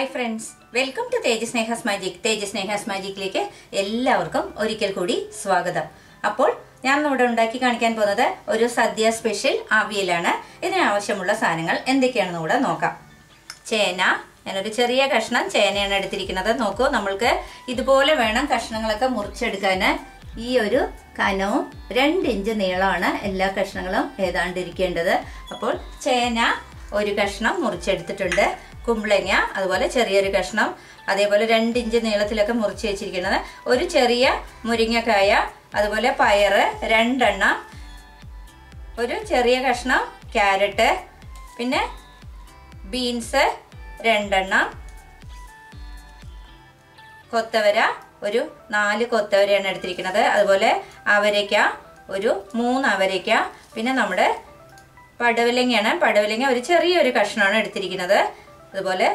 Hi friends welcome to Tejasnehas magic Tejasnehas Snehas മാജിക്കിലേക്ക് എല്ലാവർക്കും ഒരിക്കൽ കൂടി സ്വാഗതം. അപ്പോൾ ഞാൻ ഇവിടെ ഉണ്ടാക്കി കാണിക്കാൻ പോകുന്നത് ഒരു സദ്യ സ്പെഷ്യൽ ആവിയലാണ് ഇതിനാവശ്യമുള്ള സാധനങ്ങൾ എന്തൊക്കെയാണെന്ന് കൂടെ നോക്കാം. ചേന ഞാനൊരു ചെറിയ കഷ്ണം ചേനയാണ് എടുത്തിരിക്കുന്നത്. നോക്കൂ നമ്മൾക്ക് ഇതുപോലെ വേണം കഷ്ണങ്ങളൊക്കെ മുറിച്ചെടുക്കാൻ. ഈ ഒരു കനവും രണ്ട് ഇഞ്ച് നീളമാണ് എല്ലാ കഷ്ണങ്ങളും ഏതാണ്ടിരിക്കേണ്ടത് അപ്പോൾ ചേന ഒരു കഷ്ണം മുറിച്ചെടുത്തിട്ടുണ്ട്. കുമ്പളങ്ങ അതുപോലെ ചെറിയൊരു കഷ്ണം അതേപോലെ രണ്ട് ഇഞ്ച് നീളത്തിലൊക്കെ മുറിച്ച് വെച്ചിരിക്കുന്നത് ഒരു ചെറിയ മുരിങ്ങക്കായ അതുപോലെ പയറ് രണ്ടെണ്ണം ഒരു ചെറിയ കഷ്ണം ക്യാരറ്റ് പിന്നെ ബീൻസ് രണ്ടെണ്ണം കൊത്തവര ഒരു നാല് കൊത്തവരയാണ് എടുത്തിരിക്കുന്നത് അതുപോലെ അവരയ്ക്ക ഒരു മൂന്ന് അവരയ്ക്ക പിന്നെ നമ്മുടെ പടവലങ്ങയാണ് പടവലങ്ങ ഒരു ചെറിയൊരു കഷ്ണമാണ് എടുത്തിരിക്കുന്നത്. അതുപോലെ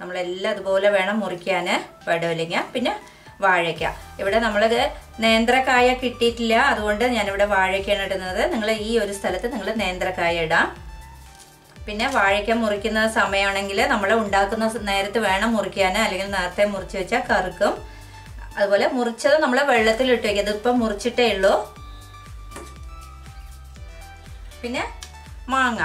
നമ്മളെല്ലാം അതുപോലെ വേണം മുറിക്കാൻ പടവലിങ്ങ പിന്നെ വാഴയ്ക്ക. ഇവിടെ നമ്മളത് നേന്ത്രക്കായ കിട്ടിയിട്ടില്ല അതുകൊണ്ട് ഞാനിവിടെ വാഴയ്ക്കാണ് ഇടുന്നത്. നിങ്ങൾ ഈ ഒരു സ്ഥലത്ത് നിങ്ങൾ നേന്ത്രക്കായ ഇടാം. പിന്നെ വാഴയ്ക്ക മുറിക്കുന്ന സമയമാണെങ്കിൽ നമ്മൾ ഉണ്ടാക്കുന്ന നേരത്ത് വേണം മുറിക്കാൻ അല്ലെങ്കിൽ നേരത്തെ മുറിച്ച് വെച്ചാൽ കറുക്കും. അതുപോലെ മുറിച്ചത് നമ്മൾ വെള്ളത്തിൽ ഇട്ട് വയ്ക്കുക ഇതിപ്പം മുറിച്ചിട്ടേ ഉള്ളൂ. പിന്നെ മാങ്ങ.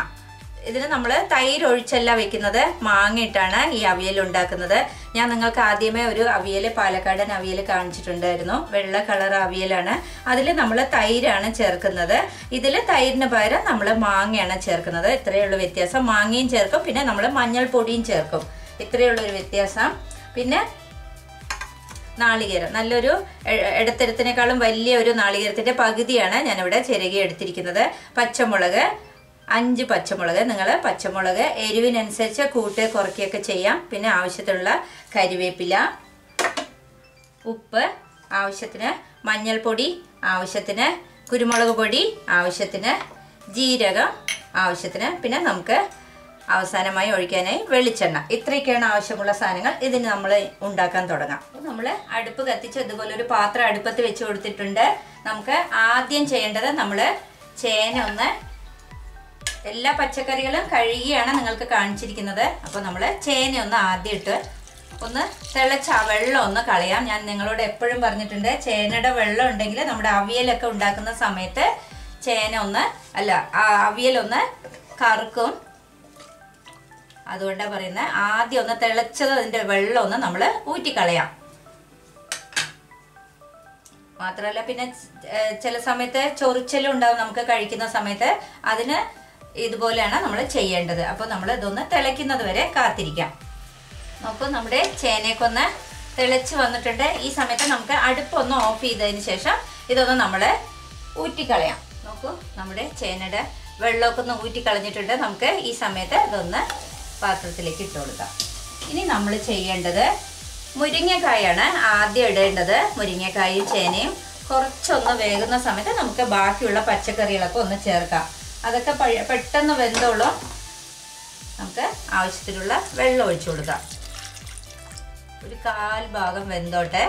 ഇതിന് നമ്മൾ തൈര് ഒഴിച്ചല്ല വെക്കുന്നത്. മാങ്ങയിട്ടാണ് ഈ അവിയൽ ഉണ്ടാക്കുന്നത്. ഞാൻ നിങ്ങൾക്ക് ആദ്യമേ ഒരു അവിയൽ പാലക്കാടൻ അവിയൽ കാണിച്ചിട്ടുണ്ടായിരുന്നു. വെള്ള കളർ അവിയലാണ്. അതിൽ നമ്മൾ തൈരാണ് ചേർക്കുന്നത്. ഇതിൽ തൈരിന് പകരം നമ്മൾ മാങ്ങയാണ് ചേർക്കുന്നത്. ഇത്രയേ ഉള്ളൂ വ്യത്യാസം. മാങ്ങയും ചേർക്കും. പിന്നെ നമ്മൾ മഞ്ഞൾപ്പൊടിയും ചേർക്കും. ഇത്രയേ ഉള്ളൂ ഒരു വ്യത്യാസം. പിന്നെ നാളികേരം. നല്ലൊരു ഇടത്തരത്തിനേക്കാളും വലിയ ഒരു നാളികേരത്തിന്റെ പകുതിയാണ് ഞാനിവിടെ ചിരകി എടുത്തിരിക്കുന്നത്. പച്ചമുളക് അഞ്ച് പച്ചമുളക് നിങ്ങൾ പച്ചമുളക് എരിവിനനുസരിച്ച് കൂട്ട് കുറയ്ക്കുകയൊക്കെ ചെയ്യാം. പിന്നെ ആവശ്യത്തിനുള്ള കരിവേപ്പില ഉപ്പ് ആവശ്യത്തിന് മഞ്ഞൾപ്പൊടി ആവശ്യത്തിന് കുരുമുളക് പൊടി ആവശ്യത്തിന് ജീരകം ആവശ്യത്തിന് പിന്നെ നമുക്ക് അവസാനമായി ഒഴിക്കാനായി വെളിച്ചെണ്ണ. ഇത്രയൊക്കെയാണ് ആവശ്യമുള്ള സാധനങ്ങൾ. ഇതിന് നമ്മൾ ഉണ്ടാക്കാൻ തുടങ്ങാം. നമ്മൾ അടുപ്പ് കത്തിച്ച് അതുപോലെ ഒരു പാത്രം അടുപ്പത്ത് വെച്ച് കൊടുത്തിട്ടുണ്ട്. നമുക്ക് ആദ്യം ചെയ്യേണ്ടത് നമ്മൾ ചേന ഒന്ന് എല്ലാ പച്ചക്കറികളും കഴുകിയാണ് നിങ്ങൾക്ക് കാണിച്ചിരിക്കുന്നത്. അപ്പോൾ നമ്മൾ ചേന ഒന്ന് ആദ്യം ഇട്ട് ഒന്ന് തിളച്ച വെള്ളം ഒന്ന് കളയാം. ഞാൻ നിങ്ങളോട് എപ്പോഴും പറഞ്ഞിട്ടുണ്ട് ചേനയുടെ വെള്ളം ഉണ്ടെങ്കിൽ നമ്മുടെ അവിയലൊക്കെ ഉണ്ടാക്കുന്ന സമയത്ത് ചേന ഒന്ന് അല്ല അവിയലൊന്ന് കറുക്കും. അതുകൊണ്ടാണ് പറയുന്നത് ആദ്യം ഒന്ന് തിളച്ചത് അതിന്റെ വെള്ളം ഒന്ന് നമ്മൾ ഊറ്റിക്കളയാം മാത്രമല്ല പിന്നെ ചില സമയത്ത് ചൊറിച്ചലും ഉണ്ടാവും നമുക്ക് കഴിക്കുന്ന സമയത്ത്. അതിന് ഇതുപോലെയാണ് നമ്മൾ ചെയ്യേണ്ടത്. അപ്പോൾ നമ്മൾ ഇതൊന്ന് തിളയ്ക്കുന്നത് വരെ കാത്തിരിക്കാം. നോക്കൂ നമ്മുടെ ചേനയൊക്കെ ഒന്ന് തിളച്ച് വന്നിട്ടുണ്ട്. ഈ സമയത്ത് നമുക്ക് അടുപ്പൊന്ന് ഓഫ് ചെയ്തതിന് ശേഷം ഇതൊന്ന് നമ്മൾ ഊറ്റിക്കളയാം. നോക്കൂ നമ്മുടെ ചേനയുടെ വെള്ളമൊക്കെ ഒന്ന് ഊറ്റിക്കളഞ്ഞിട്ടുണ്ട്. നമുക്ക് ഈ സമയത്ത് ഇതൊന്ന് പാത്രത്തിലേക്ക് ഇട്ട് കൊടുക്കാം. ഇനി നമ്മൾ ചെയ്യേണ്ടത് മുരിങ്ങക്കായാണ് ആദ്യം ഇടേണ്ടത്. മുരിങ്ങക്കായും ചേനയും കുറച്ചൊന്ന് വേകുന്ന സമയത്ത് നമുക്ക് ബാക്കിയുള്ള പച്ചക്കറികളൊക്കെ ഒന്ന് ചേർക്കാം. അതൊക്കെ പെട്ടെന്ന് വെന്തോളും. നമുക്ക് ആവശ്യത്തിനുള്ള വെള്ളം ഒഴിച്ചു കൊടുക്കാം. ഒരു കാൽ ഭാഗം വെന്തോട്ടെ.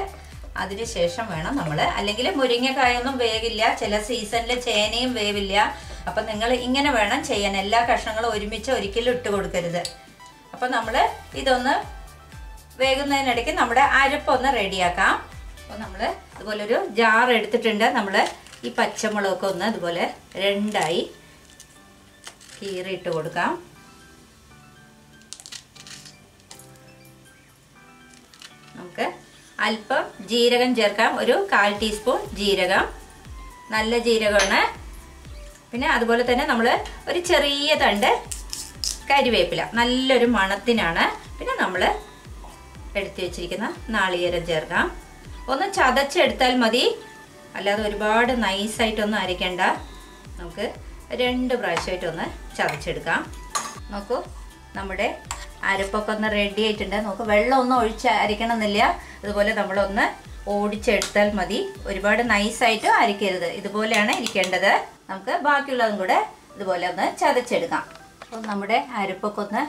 അതിന് ശേഷം വേണം നമ്മൾ അല്ലെങ്കിൽ മുരിങ്ങക്കായൊന്നും വേവില്ല ചില സീസണിൽ ചേനയും വേവില്ല. അപ്പം നിങ്ങൾ ഇങ്ങനെ വേണം ചെയ്യാൻ. എല്ലാ കഷ്ണങ്ങളും ഒരുമിച്ച് ഒരിക്കലും ഇട്ട് കൊടുക്കരുത്. അപ്പം നമ്മൾ ഇതൊന്ന് വേകുന്നതിനിടയ്ക്ക് നമ്മുടെ അരപ്പൊന്ന് റെഡിയാക്കാം. അപ്പോൾ നമ്മൾ ഇതുപോലെ ഒരു ജാർ എടുത്തിട്ടുണ്ട്. നമ്മൾ ഈ പച്ചമുളകൊക്കെ ഒന്ന് ഇതുപോലെ രണ്ടായി കീറിയിട്ട് കൊടുക്കാം. നമുക്ക് അല്പം ജീരകം ചേർക്കാം. ഒരു കാൽ ടീസ്പൂൺ ജീരകം. നല്ല ജീരകമാണ്. പിന്നെ അതുപോലെ തന്നെ നമ്മൾ ഒരു ചെറിയ തണ്ട് കരിവേപ്പില. നല്ലൊരു മണത്തിനാണ് പിന്നെ നമ്മൾ എടുത്തു വെച്ചിരിക്കുന്ന നാളികേരം ചേർക്കാം. ഒന്ന് ചതച്ചെടുത്താൽ മതി. അല്ലാതെ ഒരുപാട് നൈസായിട്ടൊന്നും അരയ്ക്കണ്ട. നമുക്ക് രണ്ട് പ്രാവശ്യമായിട്ടൊന്ന് ചതച്ചെടുക്കാം. നോക്കൂ നമ്മുടെ അരപ്പൊക്കെ ഒന്ന് റെഡി ആയിട്ടുണ്ട്. നമുക്ക് വെള്ളമൊന്നും ഒഴിച്ച് അരയ്ക്കണമെന്നില്ല അതുപോലെ നമ്മളൊന്ന് ഓടിച്ചെടുത്താൽ മതി. ഒരുപാട് നൈസായിട്ട് അരയ്ക്കരുത് ഇതുപോലെയാണ് ഇരിക്കേണ്ടത്. നമുക്ക് ബാക്കിയുള്ളതും കൂടെ ഇതുപോലെ ഒന്ന് ചതച്ചെടുക്കാം. അപ്പോൾ നമ്മുടെ അരപ്പൊക്കെ ഒന്ന്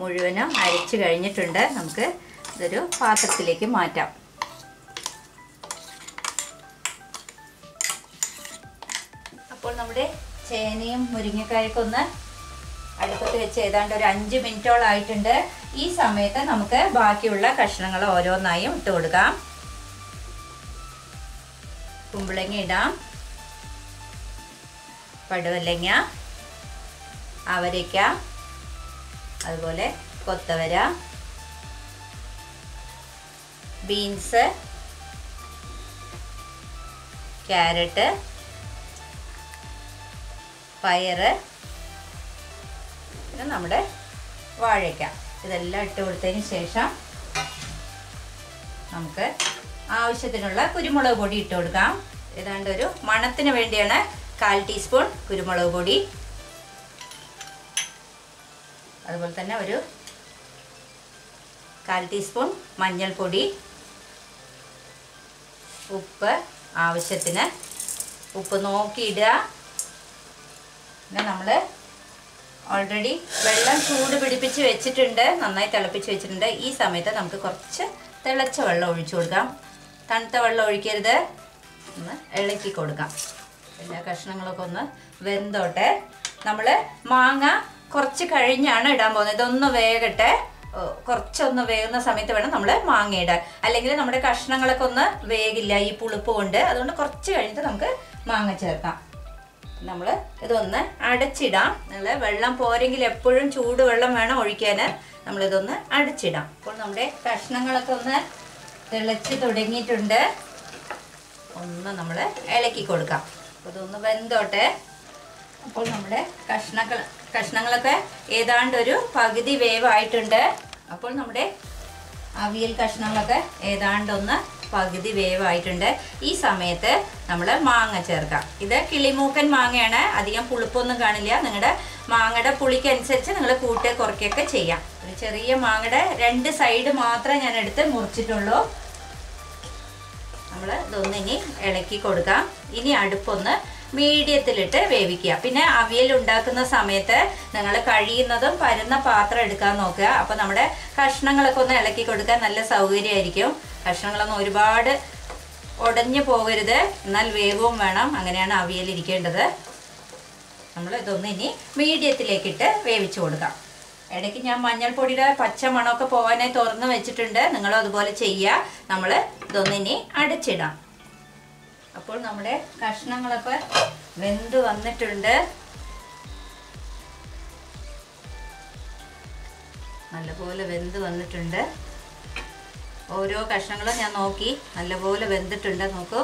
മുഴുവനും അരച്ച് കഴിഞ്ഞിട്ടുണ്ട്. നമുക്ക് ഇതൊരു പാത്രത്തിലേക്ക് മാറ്റാം. അപ്പോൾ നമ്മുടെ ചേനയും മുരിങ്ങക്കായൊക്കെ ഒന്ന് അടുപ്പത്ത് വെച്ച് ഏതാണ്ട് ഒരു അഞ്ച് മിനിറ്റോളം ആയിട്ടുണ്ട്. ഈ സമയത്ത് നമുക്ക് ബാക്കിയുള്ള കഷ്ണങ്ങൾ ഓരോന്നായും ഇട്ട് കൊടുക്കാം. കുമ്പളങ്ങ ഇടാം. പടുവല്ലങ്ങ അവരയ്ക്ക അതുപോലെ കൊത്തവര ബീൻസ് ക്യാരറ്റ് പയറ് പിന്നെ നമ്മുടെ വാഴയ്ക്ക. ഇതെല്ലാം ഇട്ട് കൊടുത്തതിന് ശേഷം നമുക്ക് ആവശ്യത്തിനുള്ള കുരുമുളക് പൊടി ഇട്ട് കൊടുക്കാം. ഏതാണ്ട് ഒരു മണത്തിന് വേണ്ടിയാണ് കാൽ ടീസ്പൂൺ കുരുമുളക് പൊടി. അതുപോലെ തന്നെ ഒരു കാൽ ടീസ്പൂൺ മഞ്ഞൾപ്പൊടി. ഉപ്പ് ആവശ്യത്തിന്. ഉപ്പ് നോക്കിയിടുക. പിന്നെ നമ്മൾ ഓൾറെഡി വെള്ളം ചൂട് പിടിപ്പിച്ച് വെച്ചിട്ടുണ്ട് നന്നായി തിളപ്പിച്ച് വെച്ചിട്ടുണ്ട്. ഈ സമയത്ത് നമുക്ക് കുറച്ച് തിളച്ച വെള്ളം ഒഴിച്ചു കൊടുക്കാം. തണുത്ത വെള്ളം ഒഴിക്കരുത്. ഒന്ന് ഇളക്കി കൊടുക്കാം. എല്ലാ കഷ്ണങ്ങളൊക്കെ ഒന്ന് വെന്തോട്ടെ. നമ്മൾ മാങ്ങ കുറച്ച് കഴിഞ്ഞാണ് ഇടാൻ പോകുന്നത്. ഇതൊന്ന് വേകട്ടെ. കുറച്ചൊന്ന് വേകുന്ന സമയത്ത് വേണം നമ്മൾ മാങ്ങ ഇടാൻ. അല്ലെങ്കിൽ നമ്മുടെ കഷ്ണങ്ങളൊക്കെ ഒന്ന് വേകില്ല ഈ പുളിപ്പ് കൊണ്ട്. അതുകൊണ്ട് കുറച്ച് കഴിഞ്ഞിട്ട് നമുക്ക് മാങ്ങ ചേർക്കാം. നമ്മൾ ഇതൊന്ന് അടച്ചിടാം. നല്ല വെള്ളം പോരെങ്കിൽ എപ്പോഴും ചൂട് വെള്ളം വേണം ഒഴിക്കാൻ നമ്മളിതൊന്ന് അടച്ചിടാം. അപ്പോൾ നമ്മുടെ കഷ്ണങ്ങളൊക്കെ ഒന്ന് തിളച്ച് തുടങ്ങിയിട്ടുണ്ട്. ഒന്ന് നമ്മൾ ഇളക്കി കൊടുക്കാം. അപ്പോൾ ഇതൊന്ന് വെന്തോട്ടെ. അപ്പോൾ നമ്മുടെ കഷ്ണങ്ങൾ കഷ്ണങ്ങളൊക്കെ ഏതാണ്ട് ഒരു പകുതി വേവായിട്ടുണ്ട്. അപ്പോൾ നമ്മുടെ അവിയൽ കഷ്ണങ്ങളൊക്കെ ഏതാണ്ട് ഒന്ന് പകുതി വേവായിട്ടുണ്ട്. ഈ സമയത്ത് നമ്മൾ മാങ്ങ ചേർക്കാം. ഇത് കിളിമൂക്കൻ മാങ്ങയാണ്. അധികം പുളിപ്പൊന്നും കാണില്ല. നിങ്ങളുടെ മാങ്ങയുടെ പുളിക്കനുസരിച്ച് നിങ്ങൾ കൂട്ടുക കുറയ്ക്കുകയൊക്കെ ചെയ്യാം. ഒരു ചെറിയ മാങ്ങയുടെ രണ്ട് സൈഡ് മാത്രമേ ഞാൻ എടുത്ത് മുറിച്ചിട്ടുള്ളൂ. നമ്മൾ ഇതൊന്നിനി ഇളക്കി കൊടുക്കാം. ഇനി അടുപ്പൊന്ന് മീഡിയത്തിലിട്ട് വേവിക്കുക. പിന്നെ അവിയൽ ഉണ്ടാക്കുന്ന സമയത്ത് നിങ്ങൾ കഴിയുന്നതും പരുന്ന പാത്രം എടുക്കാൻ നോക്കുക. അപ്പോൾ നമ്മുടെ കഷ്ണങ്ങളൊക്കെ ഒന്ന് ഇളക്കി കൊടുക്കാൻ നല്ല സൗകര്യമായിരിക്കും. കഷ്ണങ്ങളൊന്നും ഒരുപാട് ഉടഞ്ഞു പോകരുത്. എന്നാൽ വേവും വേണം. അങ്ങനെയാണ് അവിയൽ ഇരിക്കേണ്ടത്. നമ്മൾ ഇതൊന്ന് ഇനി മീഡിയത്തിലേക്കിട്ട് വേവിച്ചു കൊടുക്കാം. ഇടയ്ക്ക് ഞാൻ മഞ്ഞൾപ്പൊടിയുടെ പച്ച മണമൊക്കെ പോകാനായി തുറന്ന് വെച്ചിട്ടുണ്ട്. നിങ്ങളും അതുപോലെ ചെയ്യുക. നമ്മൾ ഇതൊന്നിനി അടച്ചിടാം. അപ്പോൾ നമ്മുടെ കഷ്ണങ്ങളൊക്കെ വെന്ത് വന്നിട്ടുണ്ട്. നല്ലപോലെ വെന്ത് വന്നിട്ടുണ്ട്. ഓരോ കഷ്ണങ്ങളും ഞാൻ നോക്കി. നല്ലപോലെ വെന്തിട്ടുണ്ട് നോക്കൂ.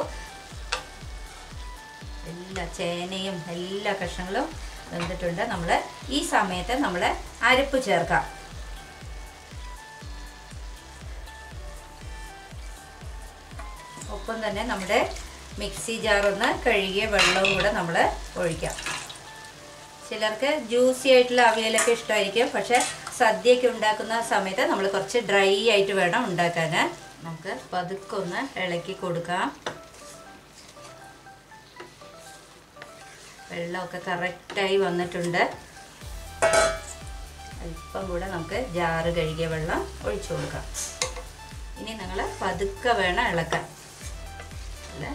എല്ലാ ചേനയും എല്ലാ കഷ്ണങ്ങളും വെന്തിട്ടുണ്ട്. നമ്മൾ ഈ സമയത്ത് നമ്മൾ അരപ്പ് ചേർക്കാം. ഒപ്പം തന്നെ നമ്മുടെ മിക്സി ജാറൊന്ന് കഴുകിയ വെള്ളവും കൂടെ നമ്മൾ ഒഴിക്കാം. ചിലർക്ക് ജ്യൂസി ആയിട്ടുള്ള അവിയലൊക്കെ ഇഷ്ടമായിരിക്കും. പക്ഷെ സദ്യയൊക്കെ ഉണ്ടാക്കുന്ന സമയത്ത് നമ്മൾ കുറച്ച് ഡ്രൈ ആയിട്ട് വേണം ഉണ്ടാക്കാൻ നമുക്ക് പതുക്കൊന്ന് ഇളക്കി കൊടുക്കാം. വെള്ളമൊക്കെ കറക്റ്റായി വന്നിട്ടുണ്ട്. അല്പം കൂടെ നമുക്ക് ജാറ് കഴുകിയ വെള്ളം ഒഴിച്ചു കൊടുക്കാം. ഇനി നിങ്ങൾ പതുക്കെ വേണം ഇളക്കാൻ. അല്ലേ?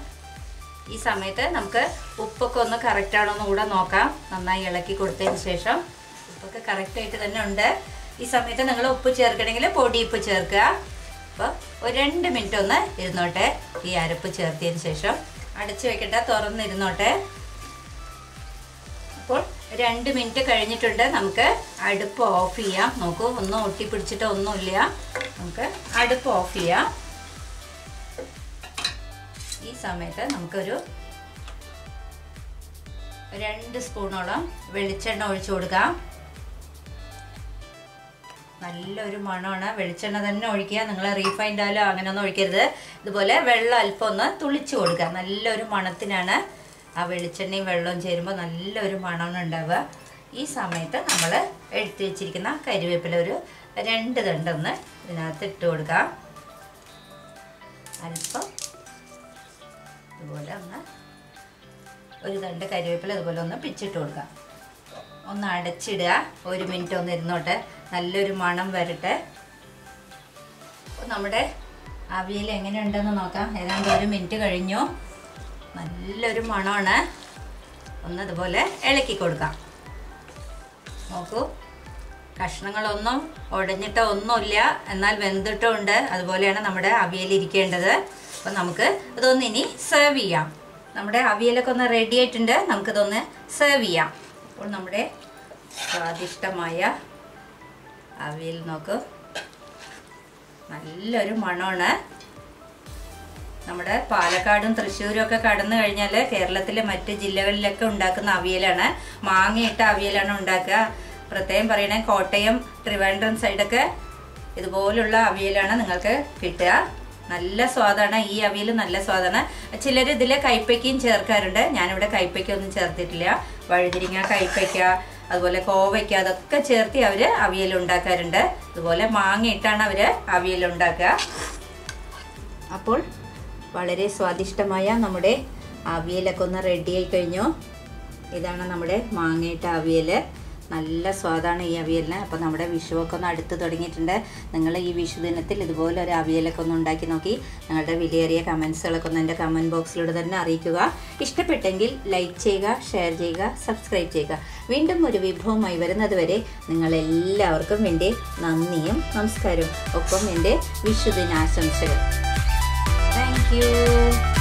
ഈ സമയത്ത് നമുക്ക് ഉപ്പൊക്കെ ഒന്ന് കറക്റ്റ് ആണോ എന്ന് കൂടെ നോക്കാം. നന്നായി ഇളക്കി കൊടുത്തതിന് ശേഷം ഉപ്പൊക്കെ കറക്റ്റായിട്ട് തന്നെ ഉണ്ട്. ഈ സമയത്ത് നിങ്ങൾ ഉപ്പ് ചേർക്കണമെങ്കിൽ പൊടി ഉപ്പ് ചേർക്കുക. അപ്പോൾ ഒരു രണ്ട് മിനിറ്റ് ഒന്ന് ഇരുന്നോട്ടെ. ഈ അരപ്പ് ചേർത്തതിന് ശേഷം അടച്ചു വെക്കട്ടെ തുറന്നിരുന്നോട്ടെ. അപ്പോൾ രണ്ട് മിനിറ്റ് കഴിഞ്ഞിട്ടുണ്ട്. നമുക്ക് അടുപ്പ് ഓഫ് ചെയ്യാം. നോക്കൂ ഒന്നും ഒട്ടിപ്പിടിച്ചിട്ട് ഒന്നുമില്ല. നമുക്ക് അടുപ്പ് ഓഫ് ചെയ്യാം. ഈ സമയത്ത് നമുക്കൊരു രണ്ട് സ്പൂണോളം വെളിച്ചെണ്ണ ഒഴിച്ചു കൊടുക്കാം. നല്ലൊരു മണമാണ്. വെളിച്ചെണ്ണ തന്നെ ഒഴിക്കുക. നിങ്ങൾ റീഫൈൻഡ് ആയാലോ അങ്ങനെയൊന്നും ഒഴിക്കരുത്. ഇതുപോലെ വെള്ളം അല്പം ഒന്ന് തുളിച്ചു കൊടുക്കുക. നല്ലൊരു മണത്തിനാണ് ആ വെളിച്ചെണ്ണയും വെള്ളവും ചേരുമ്പോൾ നല്ലൊരു മണമാണ് ഉണ്ടാവുക. ഈ സമയത്ത് നമ്മൾ എടുത്തു വെച്ചിരിക്കുന്ന കരിവേപ്പില ഒരു രണ്ട് തണ്ടൊന്ന് ഇതിനകത്ത് ഇട്ട് കൊടുക്കാം. അല്പം ഇതുപോലെ ഒന്ന് ഒരു തണ്ട് കരിവേപ്പില ഇതുപോലെ ഒന്ന് പിച്ചിട്ട് കൊടുക്കാം. ഒന്ന് അടച്ചിടുക. ഒരു മിനിറ്റ് ഒന്ന് ഇരുന്നോട്ടെ. നല്ലൊരു മണം വരട്ടെ. നമ്മുടെ അവിയൽ എങ്ങനെയുണ്ടെന്ന് നോക്കാം. ഏതാണ്ട് ഒരു മിനിറ്റ് കഴിഞ്ഞു. നല്ലൊരു മണമാണ്. ഒന്ന് ഇതുപോലെ ഇളക്കി കൊടുക്കാം. നോക്കൂ. കഷ്ണങ്ങളൊന്നും ഉടഞ്ഞിട്ടോ ഒന്നുമില്ല എന്നാൽ വെന്തിട്ടുമുണ്ട്. അതുപോലെയാണ് നമ്മുടെ അവിയൽ ഇരിക്കേണ്ടത്. അപ്പം നമുക്ക് ഇതൊന്ന് ഇനി സെർവ് ചെയ്യാം. നമ്മുടെ അവിയലൊക്കെ ഒന്ന് റെഡി ആയിട്ടുണ്ട്. നമുക്കിതൊന്ന് സെർവ് ചെയ്യാം. അപ്പോൾ നമ്മുടെ സ്വാദിഷ്ടമായ അവിയൽ നോക്ക്. നല്ലൊരു മണമാണ്. നമ്മുടെ പാലക്കാടും തൃശ്ശൂരും ഒക്കെ കടന്നു കഴിഞ്ഞാൽ കേരളത്തിലെ മറ്റ് ജില്ലകളിലൊക്കെ ഉണ്ടാക്കുന്ന അവിയലാണ്. മാങ്ങയിട്ട അവിയലാണ് ഉണ്ടാക്കുക. പ്രത്യേകം പറയണേ കോട്ടയം ട്രിവാൻഡ്രം സൈഡൊക്കെ ഇതുപോലുള്ള അവിയലാണ് നിങ്ങൾക്ക് കിട്ടുക. നല്ല സ്വാദാണ് ഈ അവിയൽ നല്ല സ്വാദാണ്. ചിലർ ഇതിൽ കൈപ്പയ്ക്കയും ചേർക്കാറുണ്ട്. ഞാനിവിടെ കൈപ്പയ്ക്കൊന്നും ചേർത്തിട്ടില്ല. വഴുതിരിങ്ങ കൈപ്പയ്ക്ക അതുപോലെ കോവയ്ക്ക അതൊക്കെ ചേർത്ത് അവർ അവിയൽ ഉണ്ടാക്കാറുണ്ട്. അതുപോലെ മാങ്ങ ഇട്ടാണ് അവർ അവിയൽ ഉണ്ടാക്കുക. അപ്പോൾ വളരെ സ്വാദിഷ്ടമായ നമ്മുടെ അവിയലൊക്കെ ഒന്ന് റെഡി ആയി കഴിഞ്ഞു. ഇതാണ് നമ്മുടെ മാങ്ങയിട്ട അവിയൽ നല്ല സ്വാദാണ് ഈ അവിയലിന്. അപ്പോൾ നമ്മുടെ വിഷുവൊക്കെ ഒന്ന് അടുത്ത് തുടങ്ങിയിട്ടുണ്ട്. നിങ്ങൾ ഈ വിഷു ദിനത്തിൽ ഇതുപോലെ ഒരു അവിയലൊക്കെ ഒന്ന് ഉണ്ടാക്കി നോക്കി. നിങ്ങളുടെ വിലയേറിയ കമൻസുകളൊക്കെ ഒന്ന് എന്റെ കമന്റ് ബോക്സിലൂടെ തന്നെ അറിയിക്കുക. ഇഷ്ടപ്പെട്ടെങ്കിൽ ലൈക്ക് ചെയ്യുക ഷെയർ ചെയ്യുക സബ്സ്ക്രൈബ് ചെയ്യുക. വീണ്ടും ഒരു വിഭവമായി വരുന്നതുവരെ നിങ്ങളെല്ലാവർക്കും എന്റെ നന്ദിയും നമസ്കാരവും. ഒപ്പം എന്റെ വിഷുദിനാശംസകൾ Thank you.